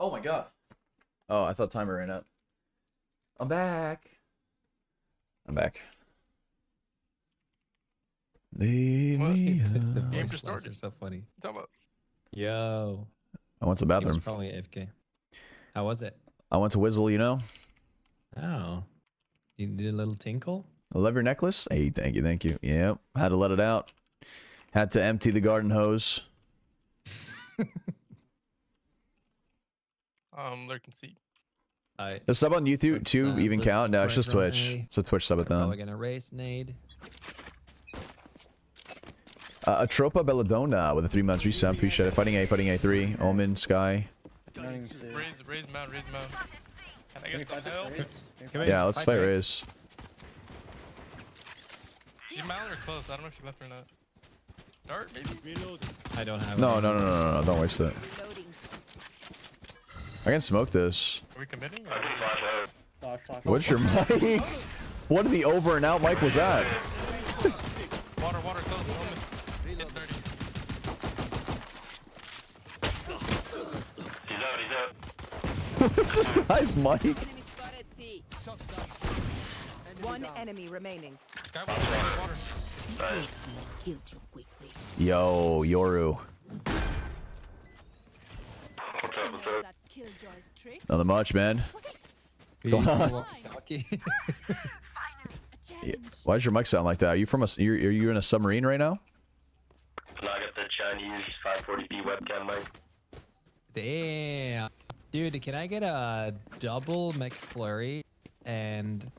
Oh my god. Oh, I thought timer ran out. I'm back. I'm back. Leave What? me the alone. Game just started. distorted. so funny. Talk about Yo. I went to the He was bathroom. probably AFK. How was it? I went to Whizzle, you know. Oh. You did a little tinkle? I love your necklace. Hey, thank you, thank you. Yep. Had to let it out. Had to empty the garden hose. um lurking seat. I The sub on YouTube Let's, too uh, even count? No, it's just subscribe Twitch. from A. It's a Twitch sub at them. probably them. gonna race Nade. Uh, Atropa Belladonna with a three months resub. Appreciate it. Fighting A, fighting A3. Omen, Skye. Nothing to see. Raze raise mound, raise mound. Can I get some help? race? Can we Come fight here. Yeah, let's Fight fight Raze. Riz. She's mound or close. I don't know if she left or not. Dart maybe? I don't have No, no, no, no, no, no. Don't waste it. I can smoke this. Are we committing? Or... Flash, flash. What's your mic? What the over and out mic was that? Water, water, close. Omen. Hit 30. What's this guy's mic? Enemy spotted C. One enemy remaining. Skye water, water, water. Killed you quickly. Yo, Yoru. That killjoy's trick. Nothing much, man. What's going on? Why does your mic sound like that? Are you from a? You're, are you in a submarine right now? And I got the Chinese 540p webcam mic. Damn. Dude, can I get a double McFlurry and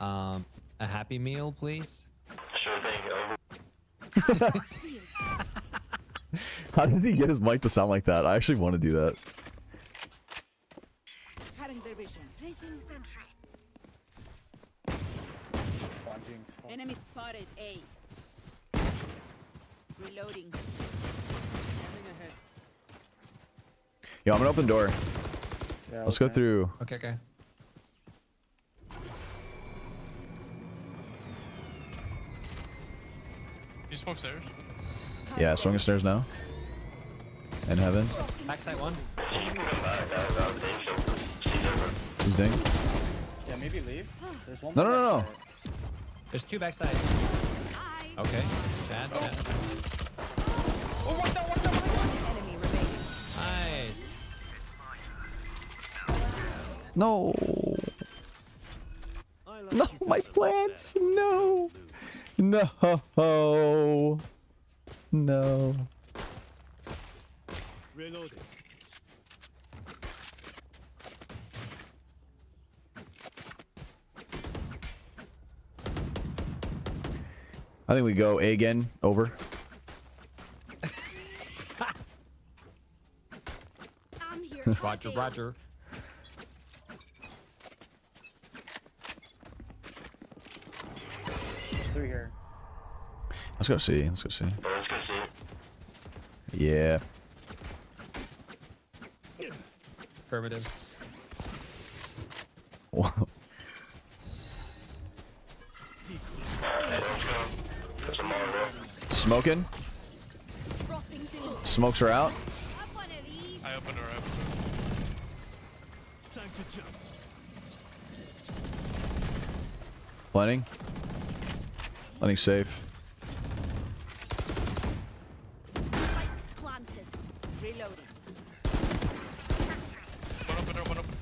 um a Happy Meal, please? Sure thing. Over. How does he get his mic to sound like that? I actually want to do that. Cutting their vision. Placing sentry. Planting. Enemy spotted A. Reloading. Yo, I'm gonna open the door. Yeah, Let's go through. Okay, okay. You smoke stairs? Yeah, swinging stairs now. In heaven. Backside one. He's ding. Yeah, maybe leave. There's one No, no, no, no. There's two backside. Okay. Chad, Chad. Enemy remaining. Nice. No. No, my plants. No. No. No. I think we go A again. Over. I'm here. Roger, Roger. There's three here. Let's go see. Let's go see. Let's go see. Yeah. Affirmative. There's. Smoking. Smokes are out. Up one. I opened her, I opened her. Planning. Planning safe. Spike planted. Reloading. One open her, one open.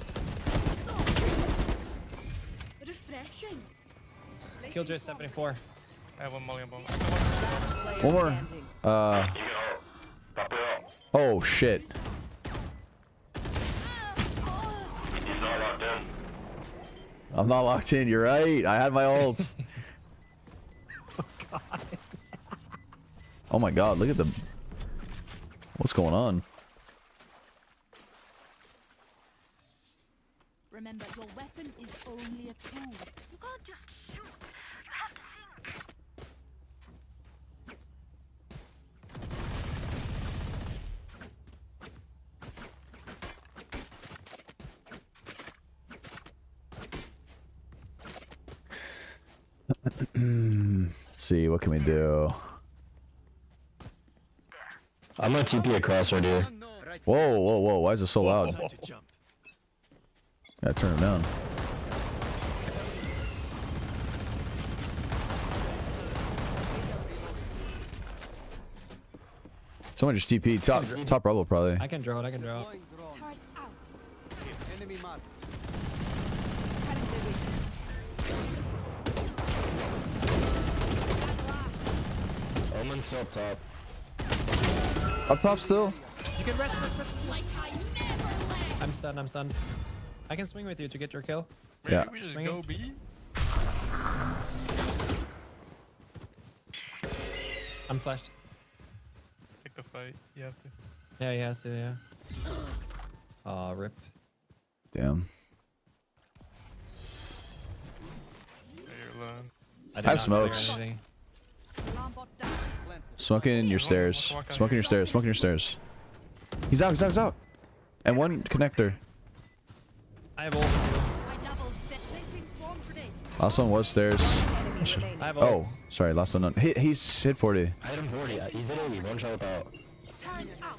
Refreshing. Killjoy 74. I have one mulligan bomb. I got one. Player One more. Uh. You get all. Pop it all. Oh shit. He's not locked in. I'm not locked in. You're right. I had my ults. oh, god. oh my god. Look at the. What's going on? Remember, your weapon is only a tool. You can't just shoot. You have to think. Let's see. What can we do? I'm gonna TP across right here. Whoa, whoa, whoa! Why is it so loud? Gotta turn it down. Someone just TP top top rubble probably. I can draw it. I can draw it. Turret out. Enemy mark. Up top. Up top still. You can rest, rest, rest. Like I never I'm stunned. I'm stunned. I can swing with you to get your kill. Maybe Yeah. we just Swing it. go B. I'm flashed. Take the fight. You have to. Yeah, he has to. Yeah. Aw, rip. Damn. Yeah. I, have not clear smokes. Smoking your stairs. walk on Smoking your- your stairs. Smoking your stairs. He's out. He's out. He's out. And one connector. I have ult. I double step. Placing swarm grenade. Last one was stairs. Oh, sorry. Last one. He, he's hit 40. I hit him 40. uh, He's hitting me. One shot without. Turret out.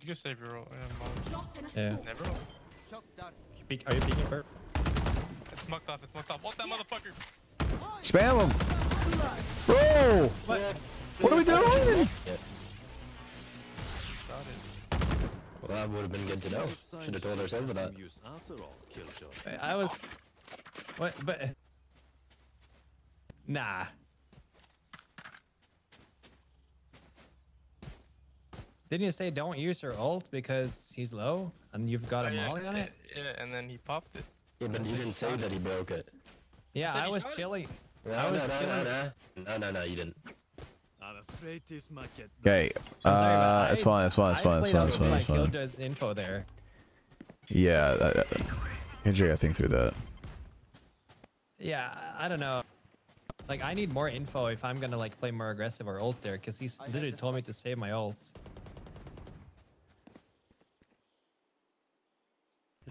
You can save your roll. Yeah, mom. Drop in a Yeah. Never roll. Shock. Peek- Are you peeking for? It's smoked off. It's smoked off. What that motherfucker? Spam him. Bro. What? What are we doing? Well, that would have been good to know. Should have told ourselves that. I was. What? But. Nah. Didn't you say don't use your ult because he's low and you've got Oh, a yeah, molly on it? Yeah, and then he popped it. Yeah, but you didn't say that he broke it. Yeah, said I was shot it. chilling. No, no, no, no, no, no, no, no, you didn't. I'm afraid this might get Okay. I'm sorry, but Uh, I- it's fine. It's fine. It's I fine. It's fine. It's fine. It's fine. Killjoy's info there. Yeah. Uh, KJ, I think through that. Yeah, I I don't know. Like, I need more info if I'm gonna like play more aggressive or ult there, because he's I literally told me to save my ult.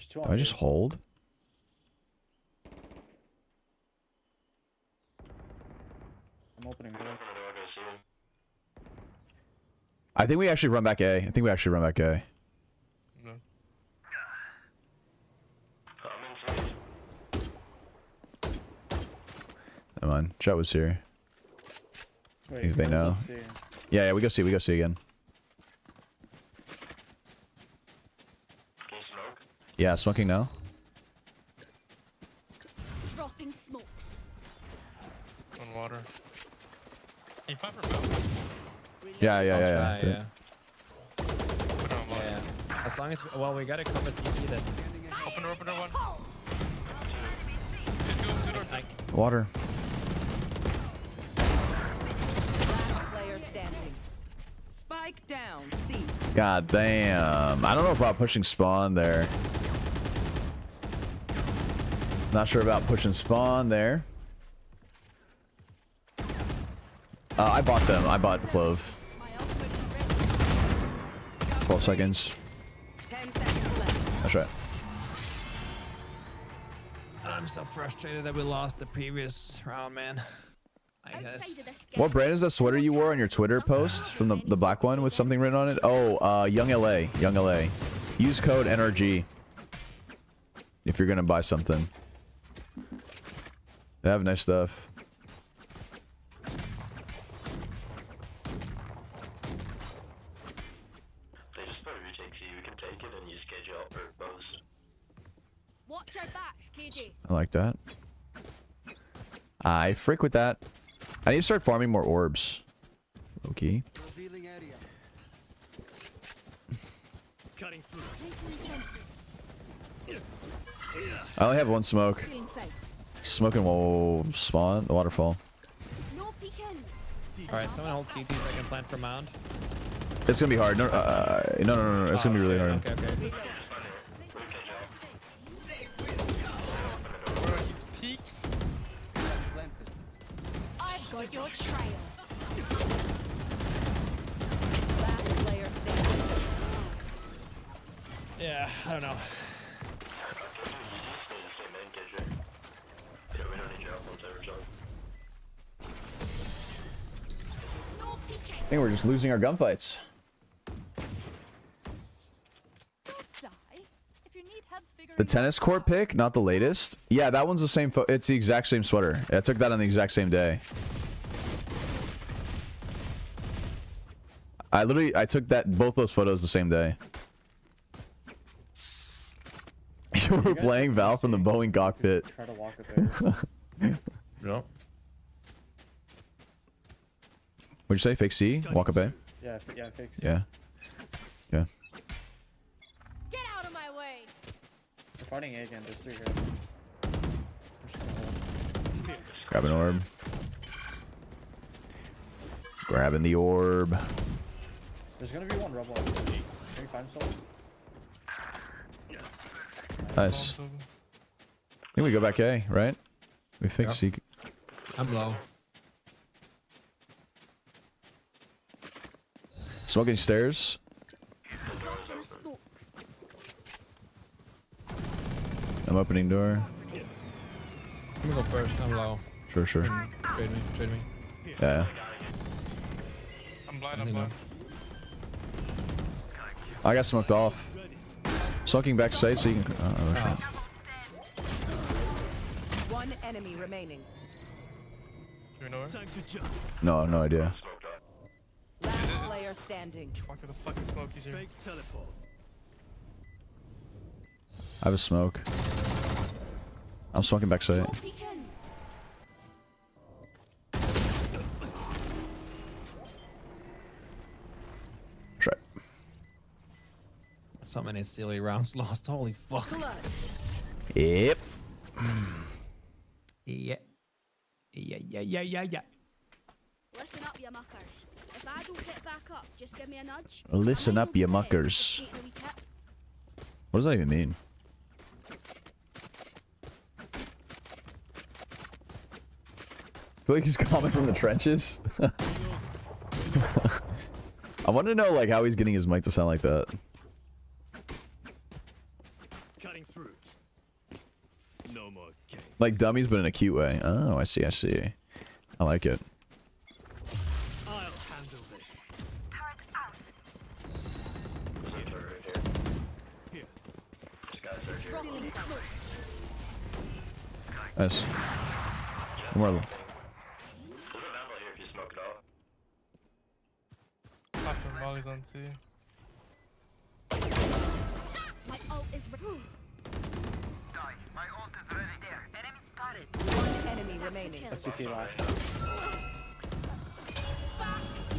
Do I just hold? I'm opening door. I think we actually run back A. I think we actually run back A. No. Come on. Jett was here. Wait, they know. Yeah, yeah, we go see. We go see again. Smoke? Yeah, smoking now. Dropping smokes. On water. He pop or no? Yeah, yeah, I'll yeah. try, yeah. Yeah. Put it on water. Yeah. As long as well, we gotta cover CT then. Open door, open door one. Water. Last player standing. Spike down. C. God damn. I don't know about pushing spawn there. Not sure about pushing spawn there. Uh, I bought them. I bought the clove. My ultimate is ready. 12 seconds. Ten seconds. That's right. I'm so frustrated that we lost the previous round, man. I guess. What brand is that sweater you wore on your Twitter post from the, the black one with something written on it? Oh, uh, Young LA. Young LA. Use code NRG if you're going to buy something. They have nice stuff. Like that. I freak with that. I need to start farming more orbs. Okay. Revealing area. cutting through. I only have one smoke. Smoking will spawn the waterfall. All right, someone hold CT so I can plant for mound. It's gonna be hard. No, uh, no, no, no, no. It's gonna be Oh, really shit. hard. Okay, okay. your trial. Last player standing. Yeah, I don't know. I think we're just losing our gunfights. The tennis court pick, not the latest. Yeah, that one's the same. it's the exact same sweater. I took that on the exact same day. I literally, I took that both those photos the same day. You were guys playing Val from the Boeing cockpit. Try to walk up there. Yeah. What'd you say? Fake C? Walk up A? yeah, f- yeah, fix. Yeah. Yeah. Get out of my way. We're fighting A again. There's three here. I'm just gonna hold. Grab an orb. Grabbing the orb. There's gonna be one rebel. Can you find someone? Nice. I think we go back A, right? We fix C. I'm low. Smoking stairs. I'm opening door. Let me go first. I'm low. Sure, sure. Trade me. Trade me. Yeah. I'm blind, I I'm think blind. I got smoked off. Smoking back safe so you can. Uh, oh, shit. One enemy remaining. Do you know where? Time to jump. No, no idea. Last player standing. Walk through the fucking smoke, he's here. I have a smoke. I'm smoking back safe. So many silly rounds lost. Holy fuck. Yep. Yeah. Yeah, yeah, yeah, yeah, yeah. Listen up, you muckers. If I don't get back up, just give me a nudge. Listen up, might you go to bed, muckers. just taking a wee kip. What does that even mean? I feel like he's coming from the trenches. I want to know like how he's getting his mic to sound like that. Cutting through. No more games. Like dummies, but in a cute way. Oh, I see, I see. I like it. I'll handle this. Here. Dropping. Nice. One more. if you smoke it all. Popping mollies on C. My ult is re- One enemy remaining. That's CT last. back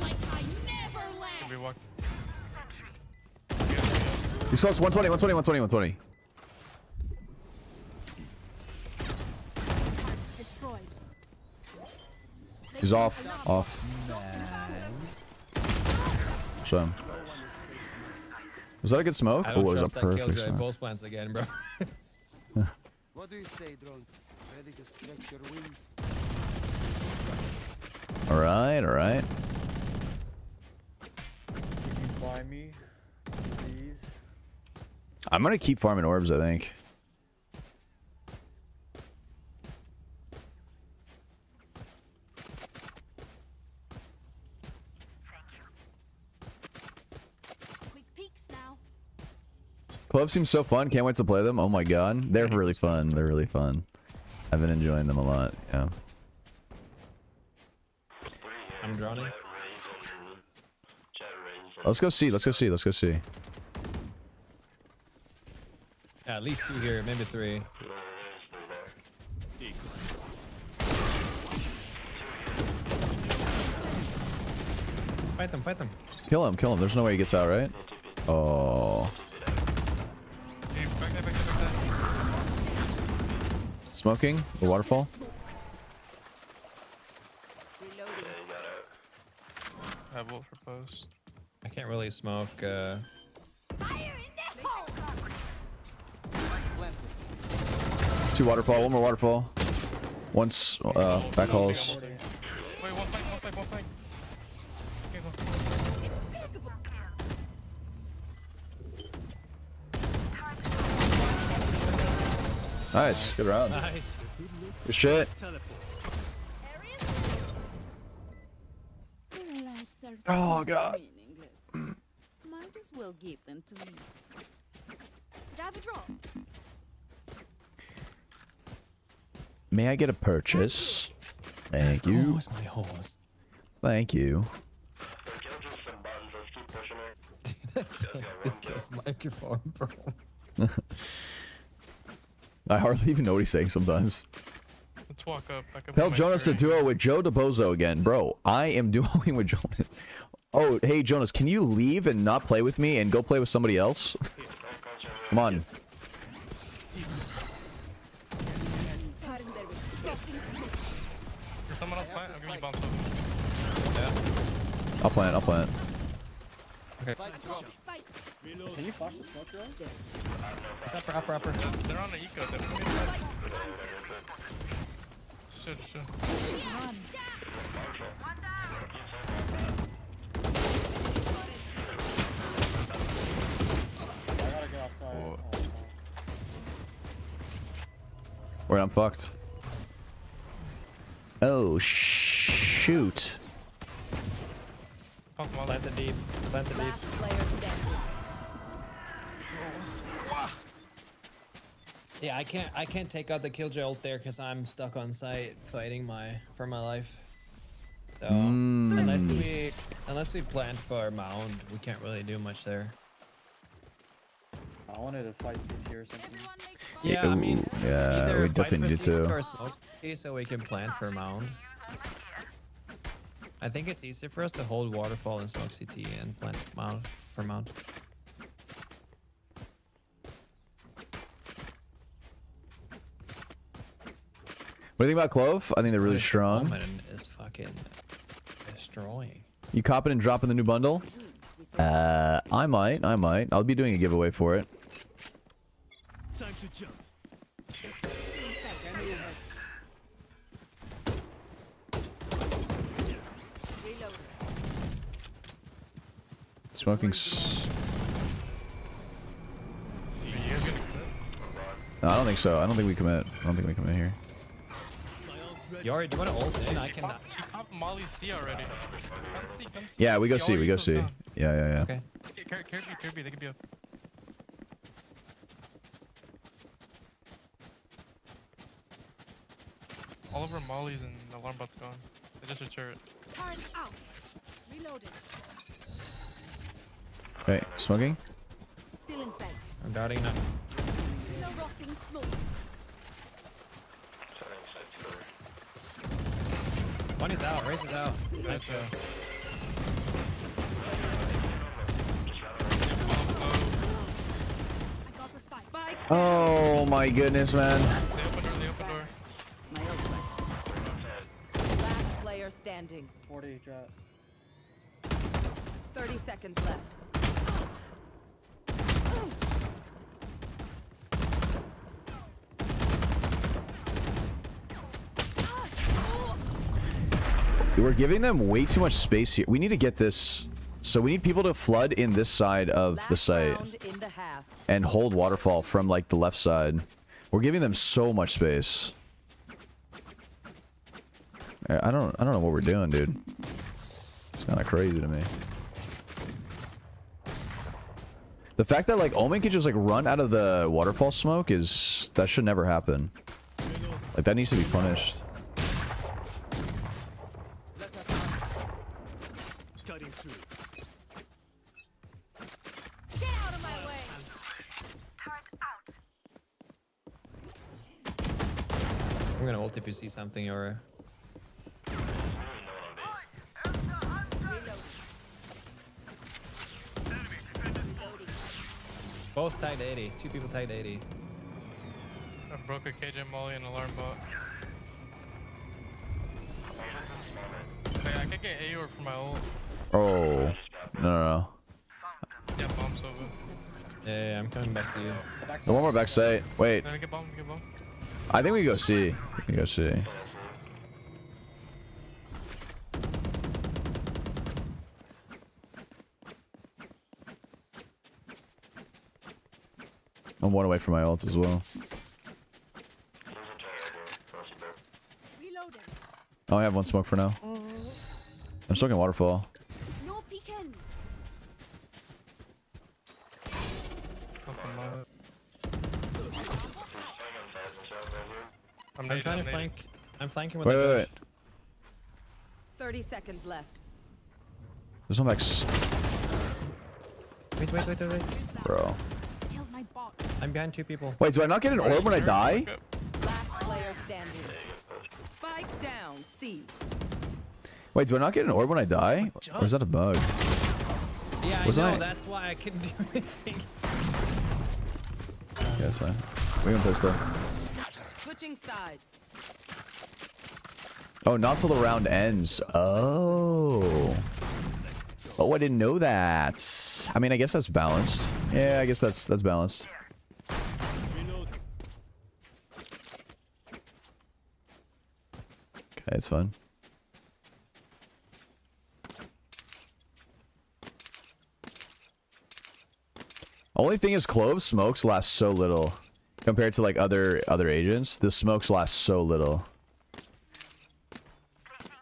like I Can we walk? He's close. 120, 120, 120, 120. He's off. Off. So. Was that a good smoke? I Or don't was trust that that perfect smoke? pulse plants again, bro. What do you say, drone? Ready to stretch your wings? Alright, alright. Can you buy me, please? I'm gonna keep farming orbs, I think. Clubs peeks now. Clove seems so fun. Can't wait to play them. Oh my god. They're really fun. They're really fun. I've been enjoying them a lot. Yeah. I'm drowning. Let's go see. Let's go see. Let's go see. Yeah, at least two here, maybe three. Fight them, fight them. Kill him. Kill him. There's no way he gets out, right? Oh. Smoking. The waterfall. I have ult for post. I can't really smoke. Uh, Fire in the hole. Two waterfall. One more waterfall. Once uh, back halls. Nice. Good round. Nice. Good shit. Oh, oh god. Might as well give them to me. Grab a draw. May I get a purchase? Thank you. Thank you. it's this microphone, bro. I hardly even know what he's saying sometimes. Let's walk up. I Tell Jonas to duo with Joe DeBozo again. Bro, I am duoing with Jonas. Oh, hey, Jonas, can you leave and not play with me and go play with somebody else? Come on. Someone else plant? I'll give you bombs. I'll plant, I'll plant. Can you flash the smoke drill? It's upper, upper, upper. They're on the eco. They're putting it Should, should. I gotta get outside. Oh. Oh. Wait, I'm fucked. Oh, shoot. Pump them all. Plant the deep. Plant the deep. Last player standing. Yeah, I can't. I can't take out the killjoy ult there because I'm stuck on site fighting my for my life. So mm. unless we unless we plant for mound, we can't really do much there. I wanted to fight CT or something. Yeah, I mean, yeah, we definitely for need CT to. Or smoke CT so we can plant for mound. I think it's easier for us to hold waterfall and smoke CT and plant mound for mount. What do you think about Clove? I think they're really strong. Woman is fucking destroying. You copping and dropping the new bundle? Uh, I might, I might. I'll be doing a giveaway for it. Time to jump. Smoking. S You guys gonna commit? no, I don't think so. I don't think we commit. I don't think we commit here. My ult's ready. Yori, do you want to ult in? I She can. popped, she popped Molly's C already. Come see, come see. Yeah, we go see. see. We go info's see. Yeah, yeah, yeah. Okay. Care, care B, care B, they could be up. All of our mollies and alarm bots gone. They just a turret. Turret out. Reloading. Okay, smoking. Still in sight. I'm darting now. No rocking smokes. One is out. Raze is out. Nice go. I got the spike. Spike. Oh my goodness, man. They open door, they open door. My ult. Last player standing. 40 Jett. 30 seconds left. We're giving them way too much space here. We need to get this. So we need people to flood in this side of the site the and hold waterfall from like the left side. We're giving them so much space. I don't I don't know what we're doing, dude. It's kind of crazy to me. The fact that like Omen can just like run out of the waterfall smoke is that should never happen. Like that needs to be punished. Cutting through. Get out of my way. I'm gonna ult if you see something or. Both tagged 80. Two people tagged 80. I broke a KJ Molly and alarm bot. Hey, I could get Aor for my ult. Oh. No, no, no. Yeah, bombs over. Yeah, yeah, I'm coming back to you. Back No one more back site. Wait. Let me get bomb, get bomb. I think we go C. We go C. I'm one away from my ult as well. I have one smoke for now. I'm smoking waterfall. I'm I'm nading, trying to flank. I'm flanking with Wait, the wait, wait. 30 seconds left. There's one like, s- Wait, wait, wait, wait, wait. bro. My. I'm behind two people. Wait, do I not get an orb when I die? Last player standing. Spike down. C. Wait, do I not get an orb when I die? Or is that a bug? Yeah, I Wasn't know. I- That's why I couldn't do anything. Yeah, that's fine. We can pistol. Switching sides. Oh, not till the round ends. Oh. Oh, I didn't know that. I mean, I guess that's balanced. Yeah, I guess that's that's balanced. Okay, it's fun. Only thing is, clove smokes last so little compared to like other other agents. The smokes last so little.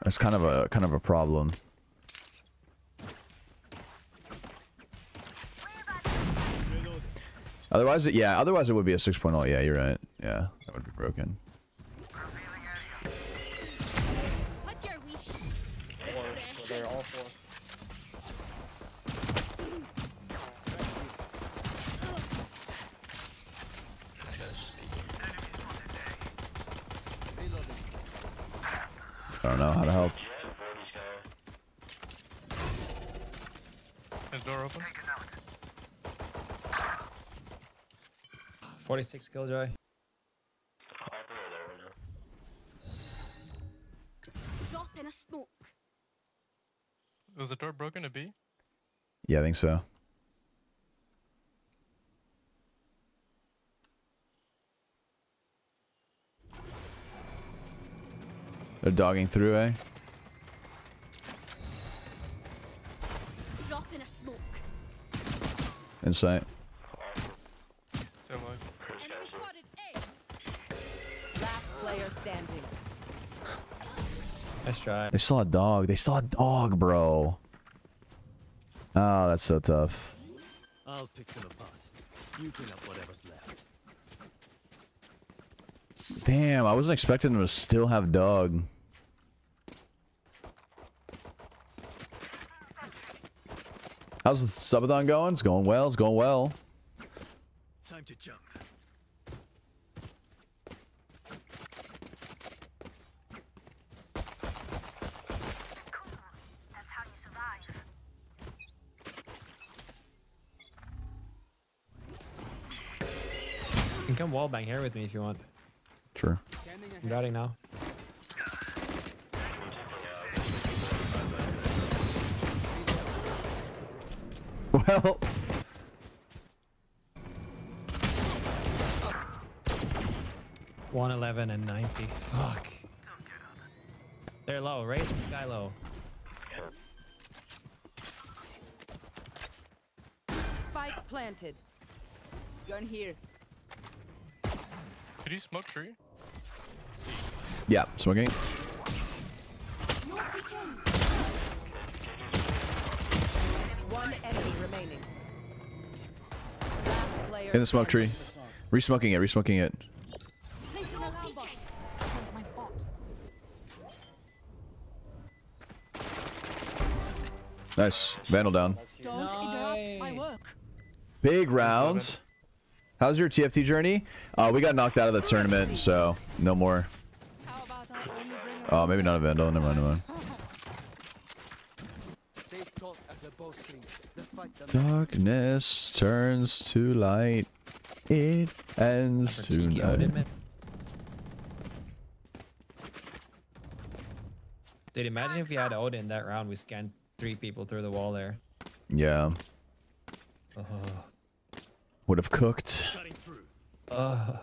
That's kind of a kind of a problem. Otherwise, it, yeah. Otherwise, it would be a 6.0. Yeah, you're right. Yeah, that would be broken. 46 killjoy. Drop in a smoke. Was the door broken to B? Yeah, I think so. They're dogging through, eh? Drop in a smoke. Insight. Nice try. They saw a dog. They saw a dog, bro. Oh, that's so tough. I'll pick them apart. You clean up whatever's left. Damn, I wasn't expecting them to still have dog. How's the subathon going? It's going well. It's going well. Time to jump. Wallbang here with me if you want. Sure. I'm routing now. Well, One eleven and ninety. Fuck. They're low. Raze the Skye low. Spike planted. Gun here. Could you smoke tree? yeah, smoking. One enemy remaining. In the smoke tree. Resmoking it. Resmoking it. Placing alarm bot. Killed my bot. Nice. Vandal down. Don't interrupt my work. Big round. How's your TFT journey? Uh, we got knocked out of the tournament, so no more. How about I only bring Oh, maybe not a Vandal. Never mind. Never mind. Stay taut as a bowstring. The fight the Darkness turns to light. It ends tonight. Dude, imagine if we had Odin in that round. We scanned three people through the wall there. Yeah. Oh. Would have cooked. Cutting through. Uh,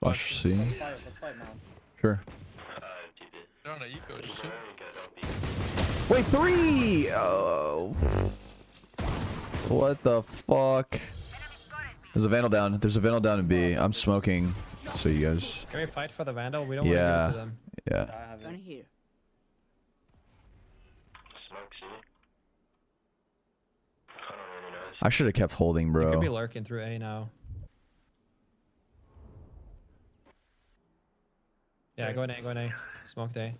Watch C. Let's fight. Let's fight. Sure. They're on an eco. Shoot. Wait, three! Oh. What the fuck? There's a Vandal down. There's a Vandal down in B. I'm smoking. So you guys. Can we fight for the vandal? We don't yeah. want to them. Yeah. Yeah. I should have kept holding, bro. You could be lurking through A now. Yeah, go in A, go in A. Smoked A.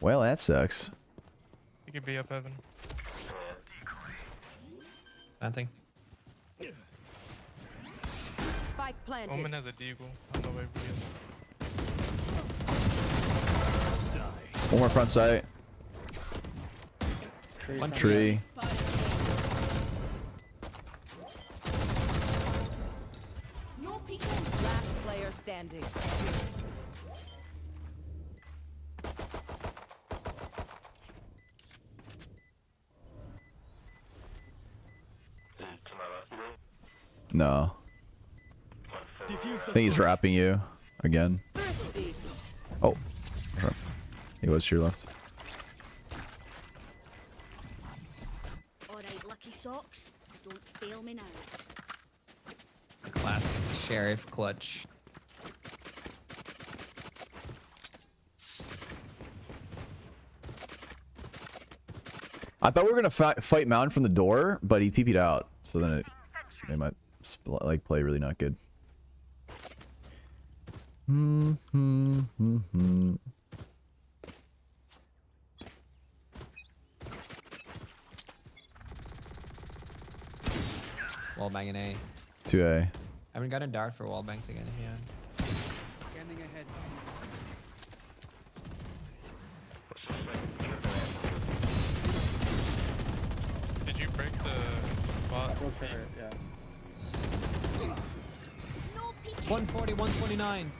Well, that sucks. You could be up heaven. Nothing. Spike planted. Omen has a deagle. I don't know where he is. One more front sight. Tree. One front Tree. Last player standing. Is it to my left, you think? No. Diffuse I think he's wrapping you again. Oh. He was to your left. Alright, lucky socks. Don't fail me now. Classic sheriff clutch. I thought we were gonna fi fight Mountain from the door, but he TP'd out. So then it, it might like play really not good. Hmm, hmm, hmm, hmm. Wall bang in A. 2A. I haven't gotten dart for wall bangs again yet. Scanning ahead. Did you break the bot? I broke turret, yeah. 140, 129.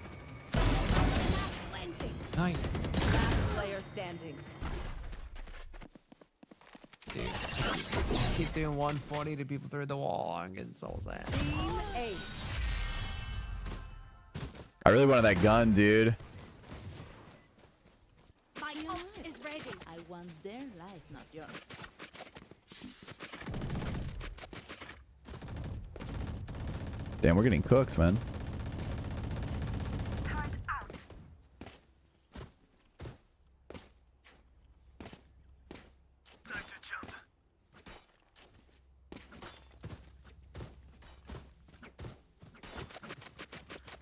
Plenty. Nice. Last player standing. Dude. Keep doing 140 to people through the wall. I'm getting so sad. Team Ace. I really wanted that gun, dude. My ult is ready. I want their life, not yours. Damn, we're getting cooks, man.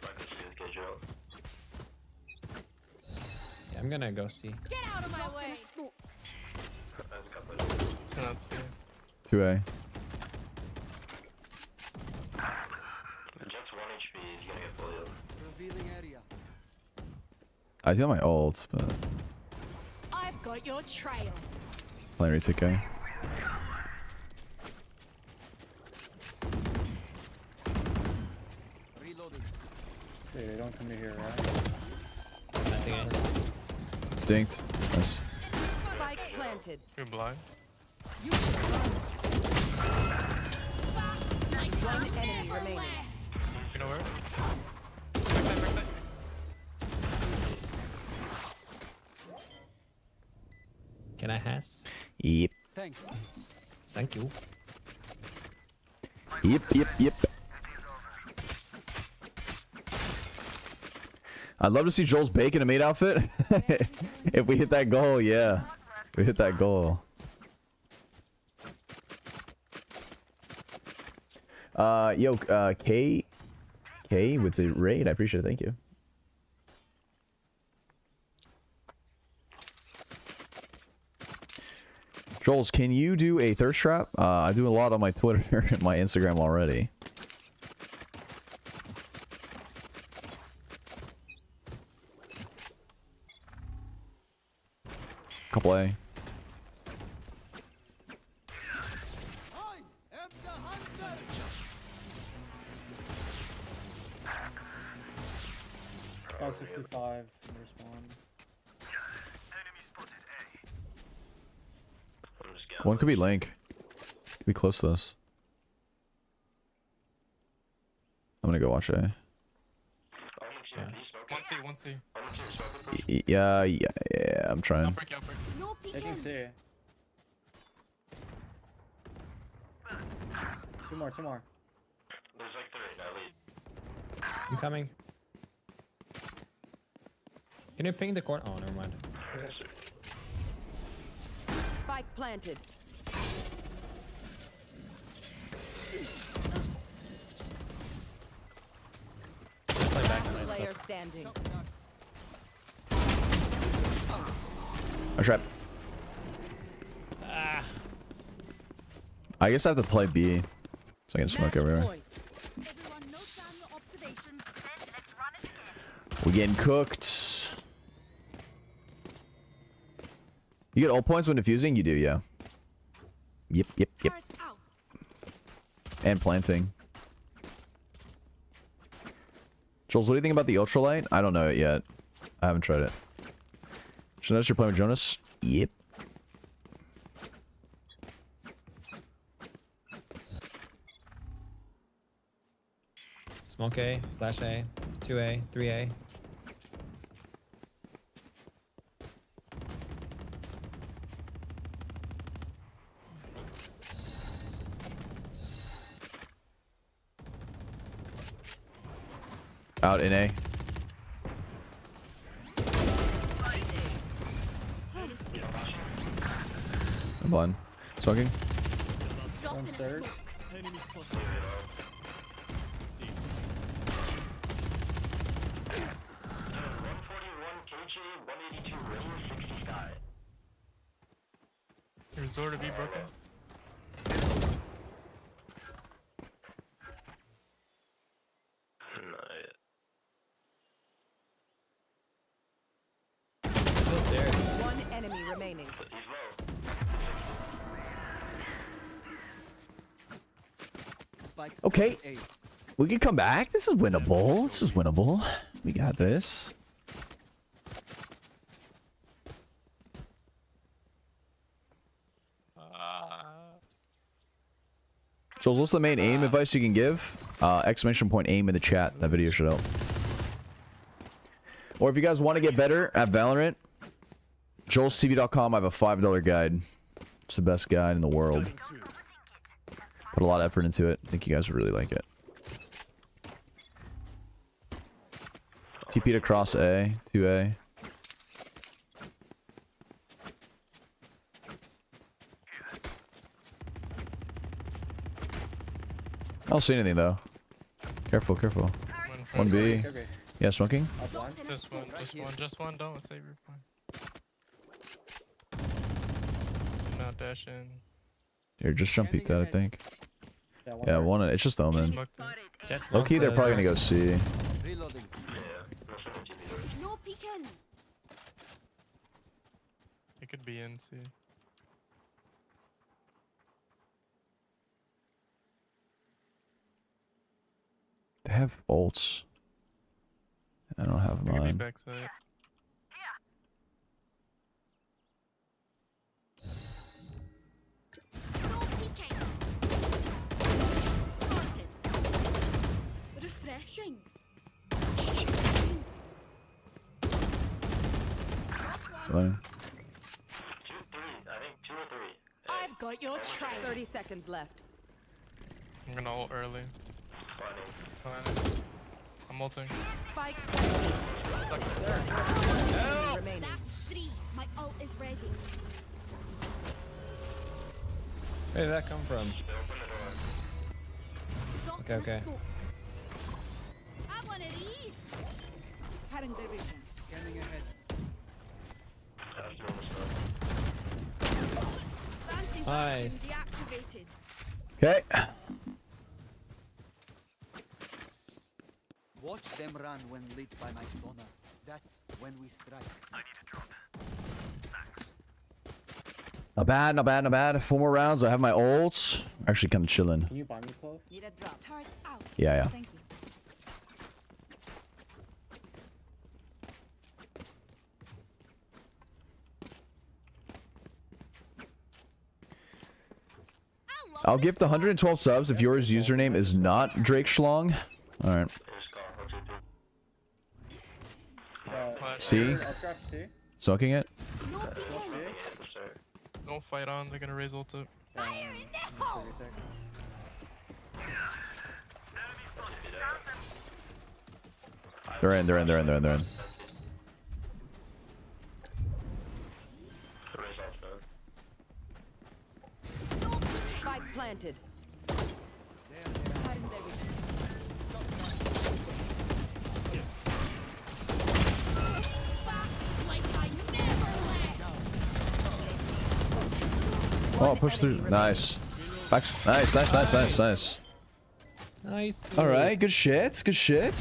Like to see this get you out. Yeah, I'm gonna go see. Get out of my way. Smoke. There's a couple of So that's it. 2A. Jett's 1 HP, he's gonna get fully. Revealing area. I do have my ult, but I've got your trail. playing retake A. Reloading. Dude, they don't come to here, right? Planting Instinct. Nice. Spike planted. You're blind. You. One enemy remaining. You know where? Backside, backside. Can I has? Yep. Thanks. Thank you. Yep, yep, yep. I'd love to see Jollz bacon a maid outfit. if we hit that goal, yeah. We hit that goal. Uh, yo, uh, K, K with the raid. I appreciate it. Thank you. Jollz, can you do a thirst trap? Uh, I do a lot on my Twitter and my Instagram already. Couple A. I am the hunter. Skye 65 in respawn. I'm just One could be Link. Could be close to this. I'm gonna go watch A. Omen's here, he's smoking. One C, one C. Omen's here, smoking. Y- Yeah, yeah, yeah. I'm I'll trying. break you, I'll break you. No Taking peeking. C. Two more, two more. There's like three, now lead. I'm coming. Can you ping the court? Oh, never mind. Spike Spike planted. Play backside Player stuff. standing. A trap. I guess I have to play B. So I can smoke everywhere. Everyone note down your observations. Then let's run it again. We're getting cooked. You get all points when defusing? You do, yeah. Yep, yep, yep. And planting. Jollz, what do you think about the ultralight? I don't know it yet. I haven't tried it. Should I you're playing with Jonas? Yep. Smoke A, flash A, 2A, 3A. Out in A. I'm on. Smoking. Drop One's in a third. smoke. One forty-one one eighty-two rain, sixty Skye. Your door to be broken. Not yet. Just there. One enemy remaining. But he's low. Spike Okay. We can come back. This is winnable. This is winnable. We got this. Jollz, what's the main aim advice you can give? Uh, exclamation point aim in the chat. That video should help. Or if you guys want to get better at Valorant, JollzTV.com. I have a $5 guide. It's the best guide in the world. Put a lot of effort into it. I think you guys would really like it. TP to cross A, 2A. Don't see anything though. Careful, careful. One One. B. Okay. Yeah, smoking. Up blind. In a Just one, just one, just one. Don't save your point. Not dash in. Here, just jump peek that, I think. Yeah, one Yeah, one. It's just Just omen. smoked Low key, they're probably gonna go C. Reloading. Yeah, no seven GB doors. No peeking. It could be in C. They have ults. I don't have It could be mine. backside. No peeking. Sorted. Refreshing. Fine. I think two or three. I've got your trail. 30 seconds left. I'm gonna ult early. Finding. Fine. I'm ulting. Spike Stuck. enemy remaining. That's three. My ult is ready. Where did that come from? They open the door. Drop Okay, okay. smoke. Have one of. Cutting their vision. Scanning ahead. That's the other side. Fancy Nice. Okay. Watch them run when lit by my sonar. That's when we strike. i need a drop Not bad, not bad, not bad. Four more rounds. I have my ults. Actually, kind of chilling. Can you buy me clove? Need a drop. Turret out. Yeah, yeah. Thank you. I love I'll this gift 112 subs if yours username is not Drake Schlong. All right. See? Uh, Sucking it? Don't fight on, they're gonna Raze ult up. They're in, they're in, they're in, they're in, they're in. Spike planted. Oh, push through. Nice. Back. Nice, nice, nice, nice, nice. Nice. All right, good shit. Good shit.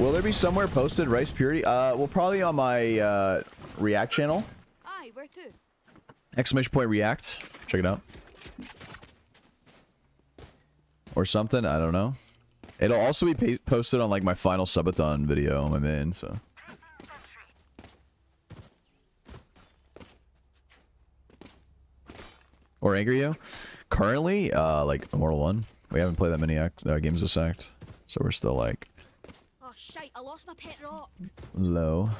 Will there be somewhere posted Rice Purity? Uh, well, probably on my uh, React channel. Aye, where to? Exclamation point React. Check it out. Or something. I don't know. It'll also be posted on like my final subathon video on my main. So. Or Angry Currently, uh, like Immortal One. We haven't played that many act uh, games of Sect, so we're still like Oh shite, I lost my pet rock. low.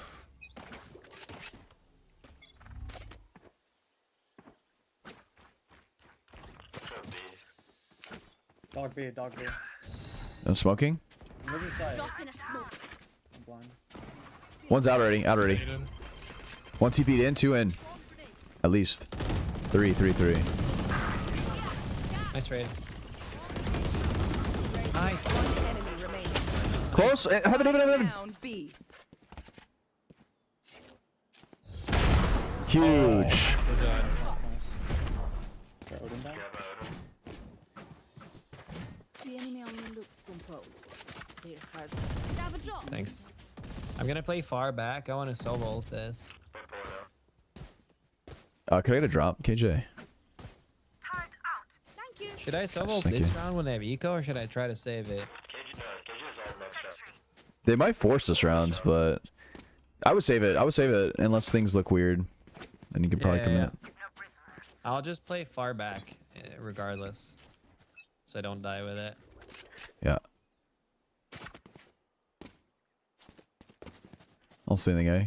Dog B, dog B. No smoking. I'm moving side. Drop in a smoke. I'm blind. One's out already. Out already. Needed. One TP'd in, two in. At least. Three, three, three. Nice trade. Nice. One enemy remaining. Close. Eh, Heaven, heaven, heaven. B. Huge. Good job. That's nice. Is there Odin down? The enemy only looks composed. Their hearts. Have. Thanks. I'm gonna play far back. I want to solo ult this. Uh, can I get a drop, KJ? Thank you. Should I solo Yes, this you. round when they have eco, or should I try to save it? KG, no, KG is all messed up. They might force us rounds, but I would save it. I would save it unless things look weird. And you could probably Yeah, commit. yeah, I'll just play far back, eh, regardless, so I don't die with it. Yeah. I'll see the eh? I feel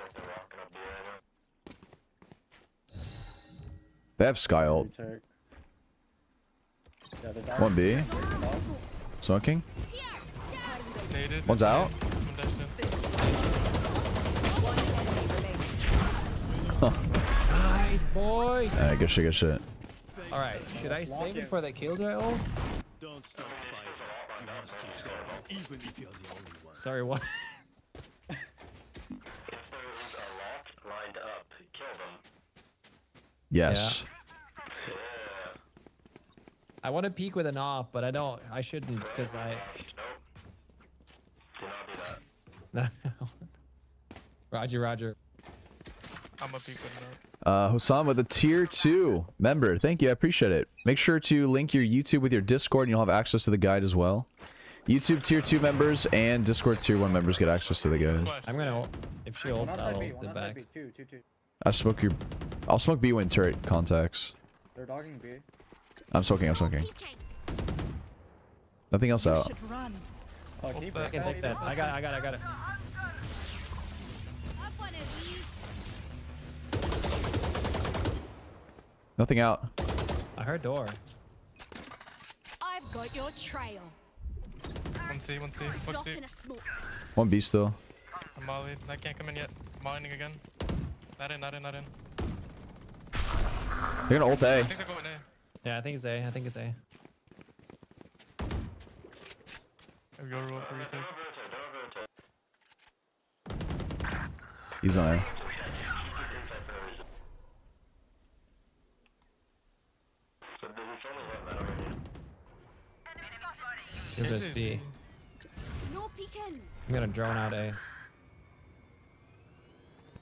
like they're rocking up B right now. They have Skye ult. Yeah. One B. Dog. Smoking. Needed. One's out. One dashed in. One enemy remaining. Nice boys. Uh, good shit, good shit. All right, should I Let's lock save it. it for the killjoy ult? Don't stop fighting. You must Yes. Yeah. I want to peek with an op, but I don't. I shouldn't because I. Nope. Do not do that. Roger, Roger. I'm a peek with no. Uh, Hossam with a tier two member. Thank you. I appreciate it. Make sure to link your YouTube with your Discord and you'll have access to the guide as well. YouTube tier two members and Discord tier one members get access to the guide. I'm gonna. ult- If she holds, ults, I'll B, ult one the outside back. Two, two, two. I smoke your. I'll smoke B when turret contacts. They're dogging B. I'm smoking. I'm smoking. Nothing else out. Run. Oh, can you I I can take that. I got. it, I got. it, I got it. Have one of these. Nothing out. I heard door. I've got your trail. One C, one C, one Drop C. in a smoke. One B still. I'm molly. I can't come in yet. Mining again. Not in, not in, not in. They're gonna ult A. I think they're going A. Yeah, I think it's A. I think it's A. There we go, roll for retake. He's on A. So there's only one that already. Give this B. No peeking. I'm gonna drone out A.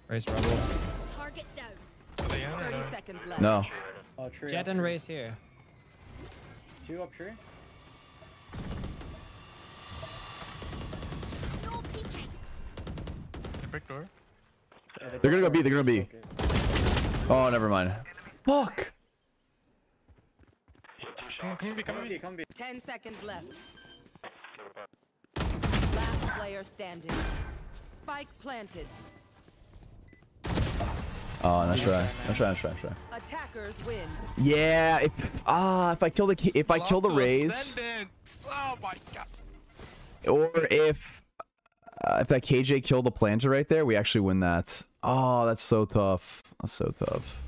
Race rubble. Target down. Are they in or 30 no? seconds left. No. Oh, tree. Jett and tree. Raze here. Two up tree. No peeking. They break door. Yeah, they They're gonna go broke B, they're gonna They B. Oh, never mind. Fuck. Come come on, B, come Come on, on B. B, come on B. 10 seconds left. Last player standing. Spike planted. Oh, nice try. Nice try. Nice try. Nice try. Attackers win. Yeah. If ah, if I kill the if I kill the Lost to Raze, Ascendant. Oh my god. or if Uh, if that KJ killed the planter right there, we actually win that. Oh, that's so tough. That's so tough.